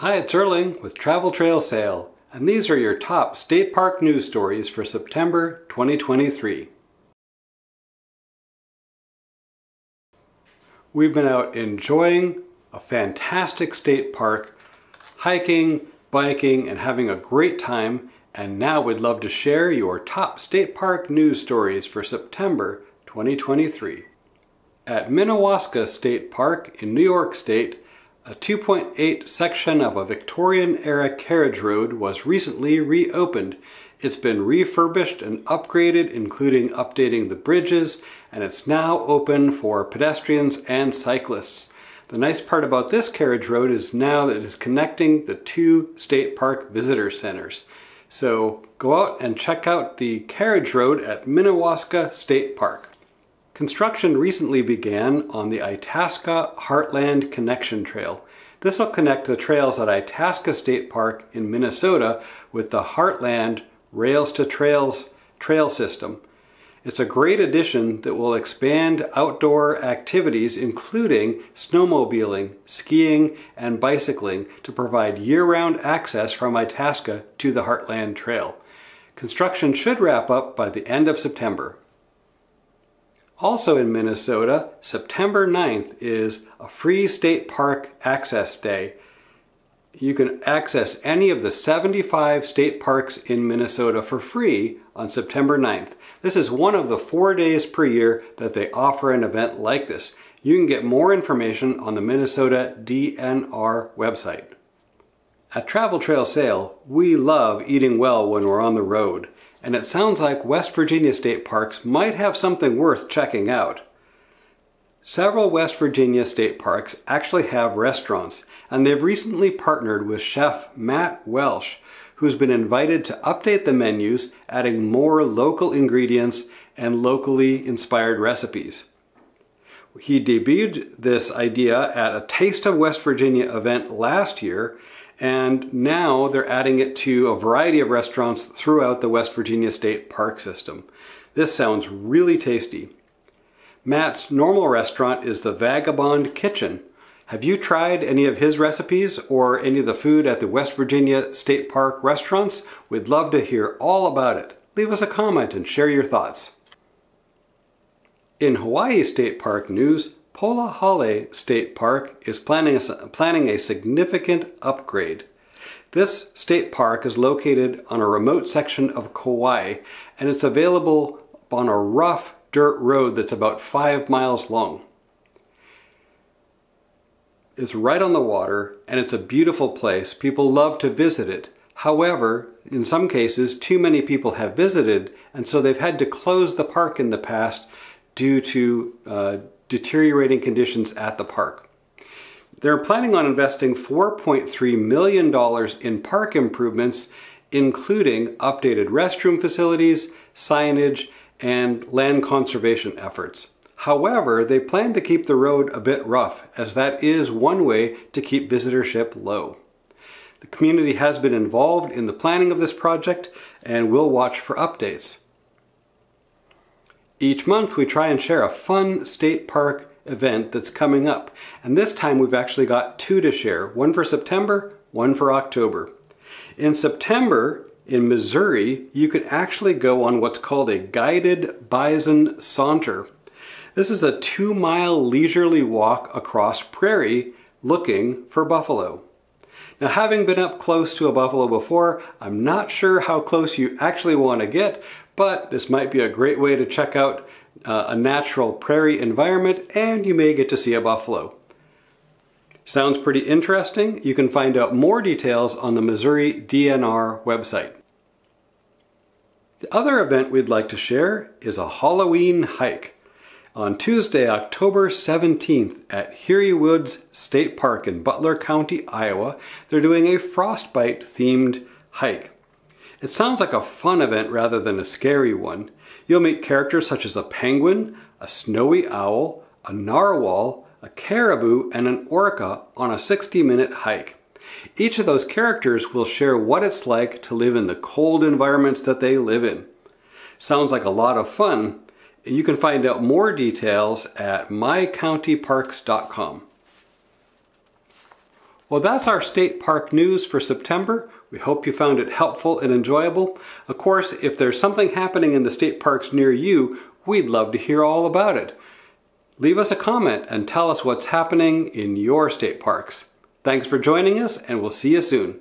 Hi, it's Erling with Travel Trail Sail, and these are your top state park news stories for September 2023. We've been out enjoying a fantastic state park, hiking, biking, and having a great time, and now we'd love to share your top state park news stories for September 2023. At Minnewaska State Park in New York State, a 2.8 section of a Victorian era carriage road was recently reopened. It's been refurbished and upgraded, including updating the bridges, and it's now open for pedestrians and cyclists. The nice part about this carriage road is now that it is connecting the two state park visitor centers. So go out and check out the carriage road at Minnewaska State Park. Construction recently began on the Itasca Heartland Connection Trail. This will connect the trails at Itasca State Park in Minnesota with the Heartland Rails to Trails trail system. It's a great addition that will expand outdoor activities including snowmobiling, skiing, and bicycling to provide year-round access from Itasca to the Heartland Trail. Construction should wrap up by the end of September. Also in Minnesota, September 9th is a free state park access day. You can access any of the 75 state parks in Minnesota for free on September 9th. This is one of the four days per year that they offer an event like this. You can get more information on the Minnesota DNR website. At Travel Trail Sail, we love eating well when we're on the road and it sounds like West Virginia state parks might have something worth checking out. Several West Virginia state parks actually have restaurants, and they've recently partnered with chef Matt Welsh, who's been invited to update the menus, adding more local ingredients and locally inspired recipes. He debuted this idea at a Taste of West Virginia event last year, and now they're adding it to a variety of restaurants throughout the West Virginia State Park system. This sounds really tasty. Matt's normal restaurant is the Vagabond Kitchen. Have you tried any of his recipes or any of the food at the West Virginia State Park restaurants? We'd love to hear all about it. Leave us a comment and share your thoughts. In Hawaii State Park news, Polihale State Park is planning a, planning a significant upgrade. This state park is located on a remote section of Kauai and it's available on a rough dirt road that's about five miles long. It's right on the water and it's a beautiful place. People love to visit it. However, in some cases, too many people have visited and so they've had to close the park in the past due to uh, deteriorating conditions at the park. They're planning on investing $4.3 million in park improvements, including updated restroom facilities, signage, and land conservation efforts. However, they plan to keep the road a bit rough, as that is one way to keep visitorship low. The community has been involved in the planning of this project and will watch for updates. Each month we try and share a fun state park event that's coming up. And this time we've actually got two to share, one for September, one for October. In September, in Missouri, you could actually go on what's called a guided bison saunter. This is a two mile leisurely walk across prairie looking for buffalo. Now, having been up close to a buffalo before, I'm not sure how close you actually want to get, but this might be a great way to check out uh, a natural prairie environment and you may get to see a buffalo. Sounds pretty interesting. You can find out more details on the Missouri DNR website. The other event we'd like to share is a Halloween hike. On Tuesday, October 17th at Heery Woods State Park in Butler County, Iowa, they're doing a frostbite themed hike. It sounds like a fun event rather than a scary one. You'll meet characters such as a penguin, a snowy owl, a narwhal, a caribou, and an orca on a 60 minute hike. Each of those characters will share what it's like to live in the cold environments that they live in. Sounds like a lot of fun. You can find out more details at mycountyparks.com. Well, that's our state park news for September. We hope you found it helpful and enjoyable. Of course, if there's something happening in the state parks near you, we'd love to hear all about it. Leave us a comment and tell us what's happening in your state parks. Thanks for joining us, and we'll see you soon.